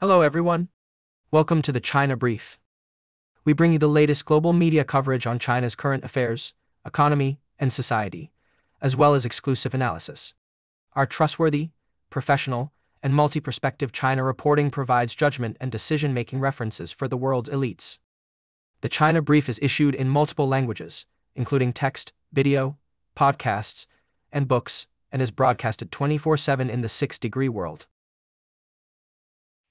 Hello, everyone. Welcome to the China Brief. We bring you the latest global media coverage on China's current affairs, economy, and society, as well as exclusive analysis. Our trustworthy, professional, and multi perspective China reporting provides judgment and decision making references for the world's elites. The China Brief is issued in multiple languages, including text, video, podcasts, and books, and is broadcasted 24 7 in the 6 degree world.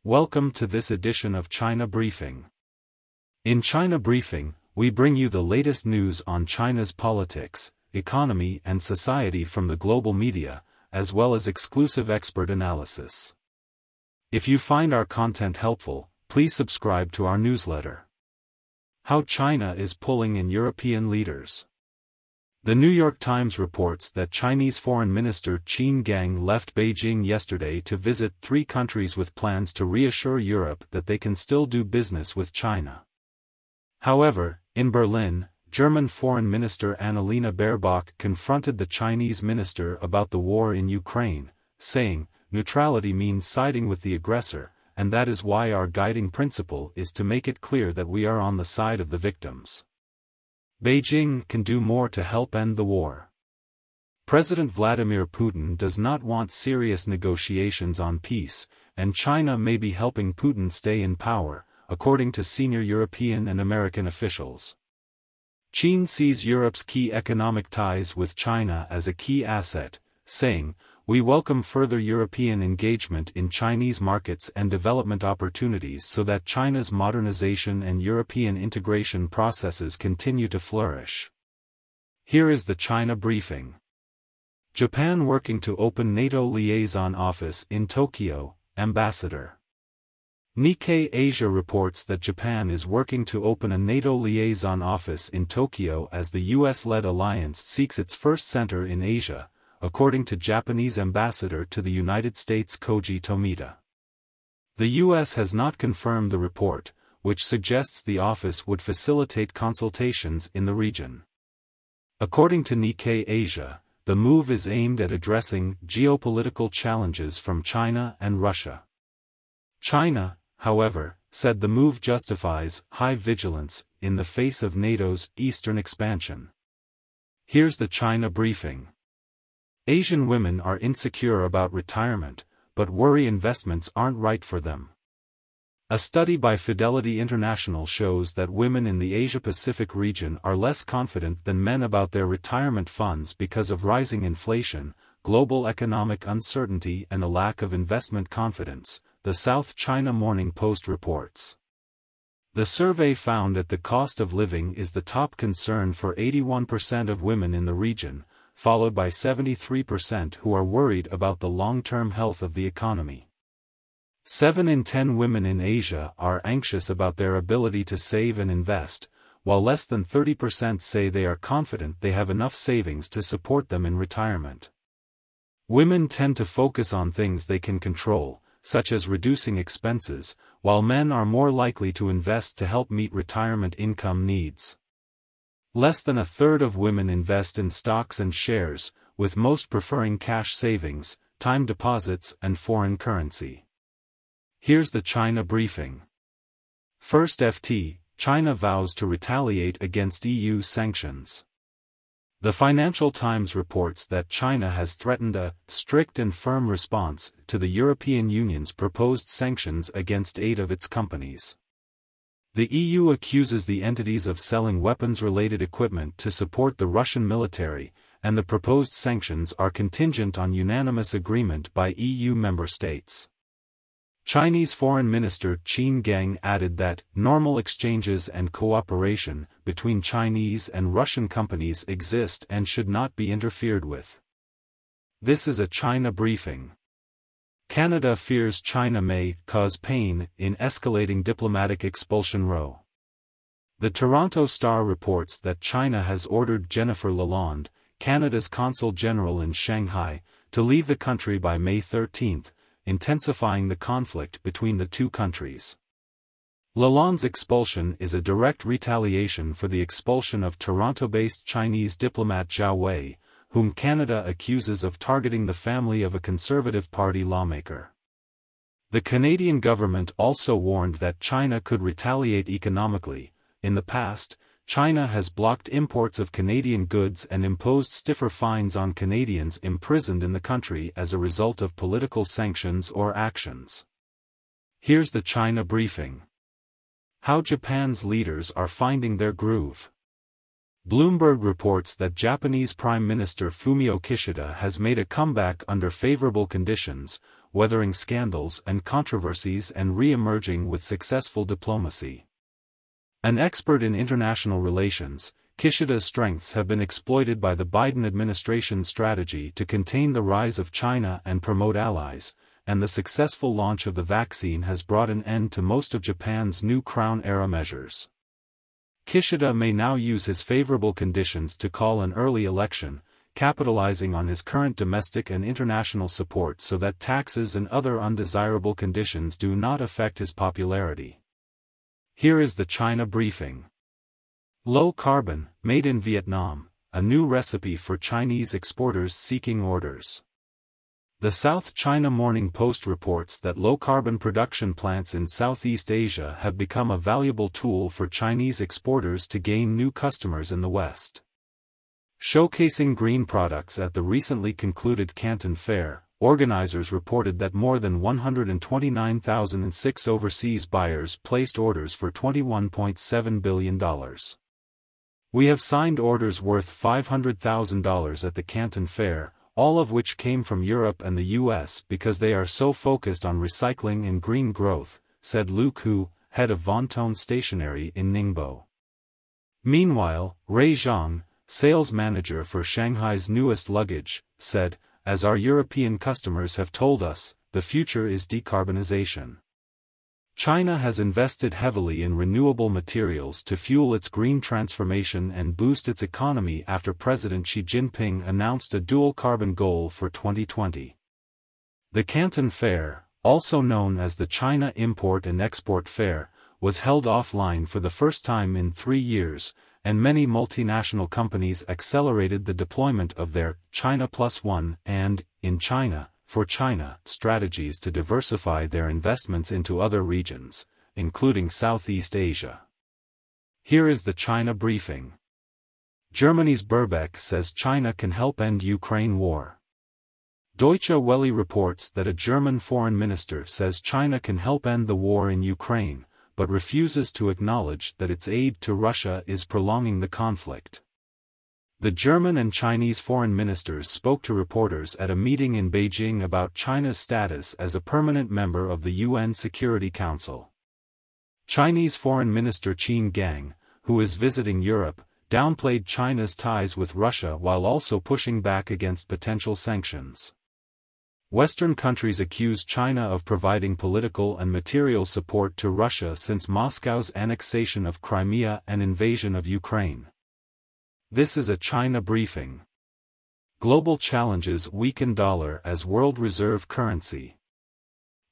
Welcome to this edition of China Briefing. In China Briefing, we bring you the latest news on China's politics, economy, and society from the global media, as well as exclusive expert analysis. If you find our content helpful, please subscribe to our newsletter. How China is pulling in European leaders. The New York Times reports that Chinese Foreign Minister Qin Gang left Beijing yesterday to visit three countries with plans to reassure Europe that they can still do business with China. However, in Berlin, German Foreign Minister Annalena Baerbock confronted the Chinese minister about the war in Ukraine, saying, neutrality means siding with the aggressor, and that is why our guiding principle is to make it clear that we are on the side of the victims. Beijing can do more to help end the war. President Vladimir Putin does not want serious negotiations on peace, and China may be helping Putin stay in power, according to senior European and American officials. Qin sees Europe's key economic ties with China as a key asset, saying, we welcome further European engagement in Chinese markets and development opportunities so that China's modernization and European integration processes continue to flourish. Here is the China briefing. Japan working to open NATO liaison office in Tokyo, Ambassador. Nikkei Asia reports that Japan is working to open a NATO liaison office in Tokyo as the US-led alliance seeks its first center in Asia, according to Japanese ambassador to the United States Koji Tomita. The U.S. has not confirmed the report, which suggests the office would facilitate consultations in the region. According to Nikkei Asia, the move is aimed at addressing geopolitical challenges from China and Russia. China, however, said the move justifies high vigilance in the face of NATO's eastern expansion. Here's the China briefing. Asian women are insecure about retirement, but worry investments aren't right for them. A study by Fidelity International shows that women in the Asia-Pacific region are less confident than men about their retirement funds because of rising inflation, global economic uncertainty and a lack of investment confidence, the South China Morning Post reports. The survey found that the cost of living is the top concern for 81% of women in the region, followed by 73% who are worried about the long-term health of the economy. 7 in 10 women in Asia are anxious about their ability to save and invest, while less than 30% say they are confident they have enough savings to support them in retirement. Women tend to focus on things they can control, such as reducing expenses, while men are more likely to invest to help meet retirement income needs. Less than a third of women invest in stocks and shares, with most preferring cash savings, time deposits and foreign currency. Here's the China briefing. First FT, China vows to retaliate against EU sanctions. The Financial Times reports that China has threatened a strict and firm response to the European Union's proposed sanctions against eight of its companies. The EU accuses the entities of selling weapons-related equipment to support the Russian military, and the proposed sanctions are contingent on unanimous agreement by EU member states. Chinese Foreign Minister Qin Gang added that normal exchanges and cooperation between Chinese and Russian companies exist and should not be interfered with. This is a China briefing. Canada fears China may cause pain in escalating diplomatic expulsion row. The Toronto Star reports that China has ordered Jennifer Lalonde, Canada's consul general in Shanghai, to leave the country by May 13, intensifying the conflict between the two countries. Lalonde's expulsion is a direct retaliation for the expulsion of Toronto-based Chinese diplomat Zhao Wei, whom Canada accuses of targeting the family of a Conservative Party lawmaker. The Canadian government also warned that China could retaliate economically. In the past, China has blocked imports of Canadian goods and imposed stiffer fines on Canadians imprisoned in the country as a result of political sanctions or actions. Here's the China briefing. How Japan's leaders are finding their groove. Bloomberg reports that Japanese Prime Minister Fumio Kishida has made a comeback under favorable conditions, weathering scandals and controversies and re-emerging with successful diplomacy. An expert in international relations, Kishida's strengths have been exploited by the Biden administration's strategy to contain the rise of China and promote allies, and the successful launch of the vaccine has brought an end to most of Japan's new Crown-era measures. Kishida may now use his favorable conditions to call an early election, capitalizing on his current domestic and international support so that taxes and other undesirable conditions do not affect his popularity. Here is the China briefing. Low carbon, made in Vietnam, a new recipe for Chinese exporters seeking orders. The South China Morning Post reports that low-carbon production plants in Southeast Asia have become a valuable tool for Chinese exporters to gain new customers in the West. Showcasing green products at the recently concluded Canton Fair, organizers reported that more than 129,006 overseas buyers placed orders for $21.7 billion. We have signed orders worth $500,000 at the Canton Fair, all of which came from Europe and the US because they are so focused on recycling and green growth, said Lu Ku, head of Vontone Stationery in Ningbo. Meanwhile, Ray Zhang, sales manager for Shanghai's newest luggage, said, as our European customers have told us, the future is decarbonization. China has invested heavily in renewable materials to fuel its green transformation and boost its economy after President Xi Jinping announced a dual carbon goal for 2020. The Canton Fair, also known as the China Import and Export Fair, was held offline for the first time in three years, and many multinational companies accelerated the deployment of their China Plus One and, in China, for China strategies to diversify their investments into other regions, including Southeast Asia. Here is the China briefing. Germany's Baerbock says China can help end Ukraine war. Deutsche Welle reports that a German foreign minister says China can help end the war in Ukraine, but refuses to acknowledge that its aid to Russia is prolonging the conflict. The German and Chinese foreign ministers spoke to reporters at a meeting in Beijing about China's status as a permanent member of the UN Security Council. Chinese Foreign Minister Qin Gang, who is visiting Europe, downplayed China's ties with Russia while also pushing back against potential sanctions. Western countries accuse China of providing political and material support to Russia since Moscow's annexation of Crimea and invasion of Ukraine. This is a China briefing. Global challenges weaken dollar as world reserve currency.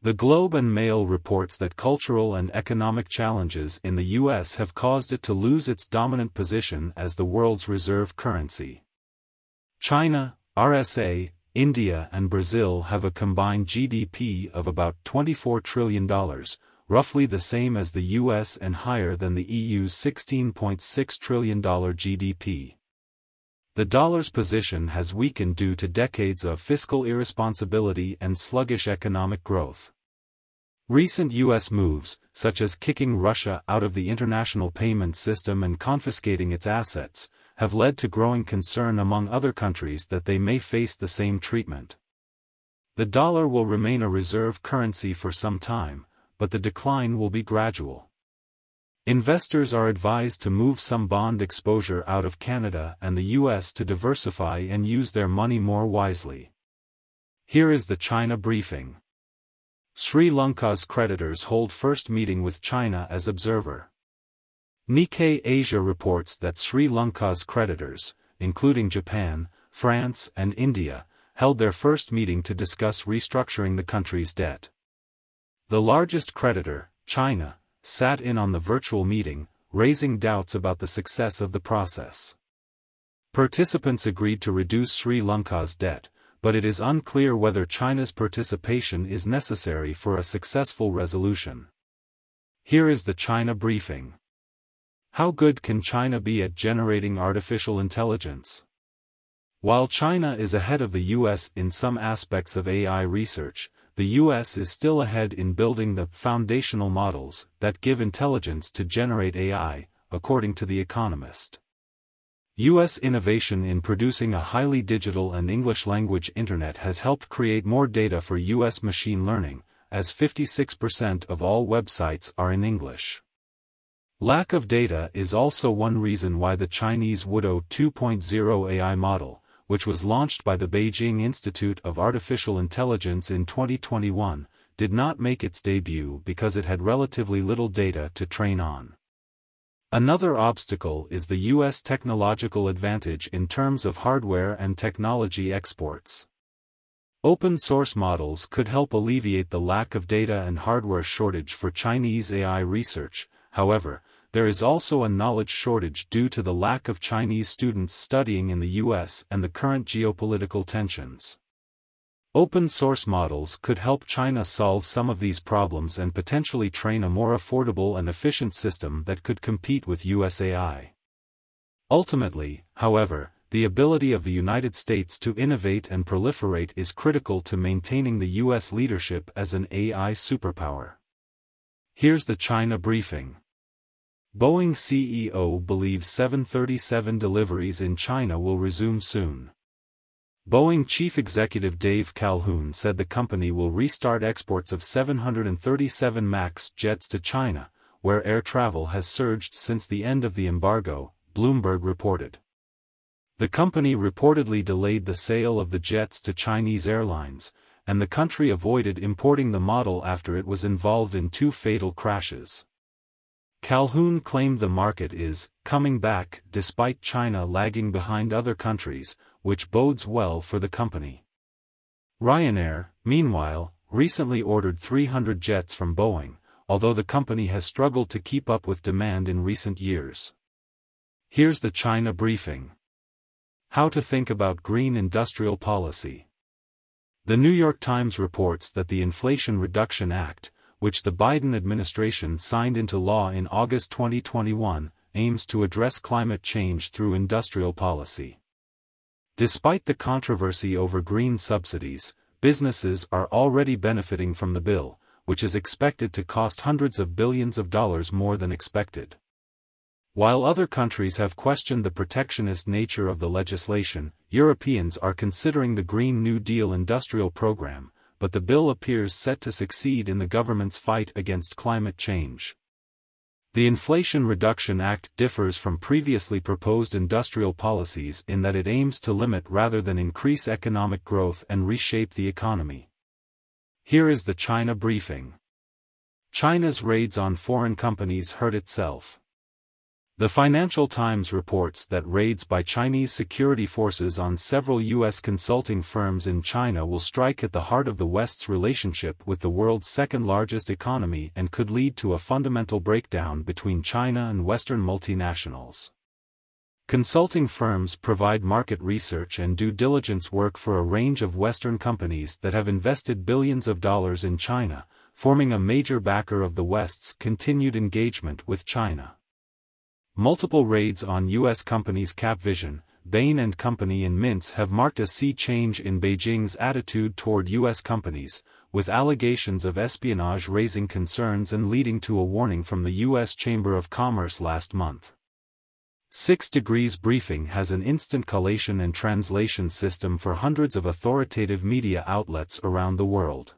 The Globe and Mail reports that cultural and economic challenges in the U.S. have caused it to lose its dominant position as the world's reserve currency. China, RSA, India and Brazil have a combined GDP of about $24 trillion, roughly the same as the US and higher than the EU's $16.6 trillion GDP. The dollar's position has weakened due to decades of fiscal irresponsibility and sluggish economic growth. Recent U.S. moves, such as kicking Russia out of the international payment system and confiscating its assets, have led to growing concern among other countries that they may face the same treatment. The dollar will remain a reserve currency for some time, but the decline will be gradual. Investors are advised to move some bond exposure out of Canada and the US to diversify and use their money more wisely. Here is the China briefing. Sri Lanka's creditors hold first meeting with China as observer. Nikkei Asia reports that Sri Lanka's creditors, including Japan, France and India, held their first meeting to discuss restructuring the country's debt. The largest creditor, China, sat in on the virtual meeting, raising doubts about the success of the process. Participants agreed to reduce Sri Lanka's debt, but it is unclear whether China's participation is necessary for a successful resolution. Here is the China briefing. How good can China be at generating artificial intelligence? While China is ahead of the US in some aspects of AI research, the US is still ahead in building the foundational models that give intelligence to generate AI, according to The Economist. U.S. innovation in producing a highly digital and English-language Internet has helped create more data for U.S. machine learning, as 56% of all websites are in English. Lack of data is also one reason why the Chinese Wu Dao 2.0 AI model, which was launched by the Beijing Institute of Artificial Intelligence in 2021, did not make its debut because it had relatively little data to train on. Another obstacle is the U.S. technological advantage in terms of hardware and technology exports. Open source models could help alleviate the lack of data and hardware shortage for Chinese AI research, however, there is also a knowledge shortage due to the lack of Chinese students studying in the US and the current geopolitical tensions. Open source models could help China solve some of these problems and potentially train a more affordable and efficient system that could compete with USAI. Ultimately, however, the ability of the United States to innovate and proliferate is critical to maintaining the U.S. leadership as an AI superpower. Here's the China briefing. Boeing CEO believes 737 deliveries in China will resume soon. Boeing chief executive Dave Calhoun said the company will restart exports of 737 MAX jets to China, where air travel has surged since the end of the embargo, Bloomberg reported. The company reportedly delayed the sale of the jets to Chinese airlines, and the country avoided importing the model after it was involved in two fatal crashes. Calhoun claimed the market is coming back despite China lagging behind other countries, which bodes well for the company. Ryanair, meanwhile, recently ordered 300 jets from Boeing, although the company has struggled to keep up with demand in recent years. Here's the China briefing. How to think about green industrial policy. The New York Times reports that the Inflation Reduction Act, which the Biden administration signed into law in August 2021, aims to address climate change through industrial policy. Despite the controversy over green subsidies, businesses are already benefiting from the bill, which is expected to cost hundreds of billions of dollars more than expected. While other countries have questioned the protectionist nature of the legislation, Europeans are considering the Green New Deal industrial program, but the bill appears set to succeed in the government's fight against climate change. The Inflation Reduction Act differs from previously proposed industrial policies in that it aims to limit rather than increase economic growth and reshape the economy. Here is the China briefing. China's raids on foreign companies hurt itself. The Financial Times reports that raids by Chinese security forces on several U.S. consulting firms in China will strike at the heart of the West's relationship with the world's second-largest economy and could lead to a fundamental breakdown between China and Western multinationals. Consulting firms provide market research and due diligence work for a range of Western companies that have invested billions of dollars in China, forming a major backer of the West's continued engagement with China. Multiple raids on U.S. companies Capvision, Bain & Company and Mintz have marked a sea change in Beijing's attitude toward U.S. companies, with allegations of espionage raising concerns and leading to a warning from the U.S. Chamber of Commerce last month. 6 Degrees Briefing has an instant collation and translation system for hundreds of authoritative media outlets around the world.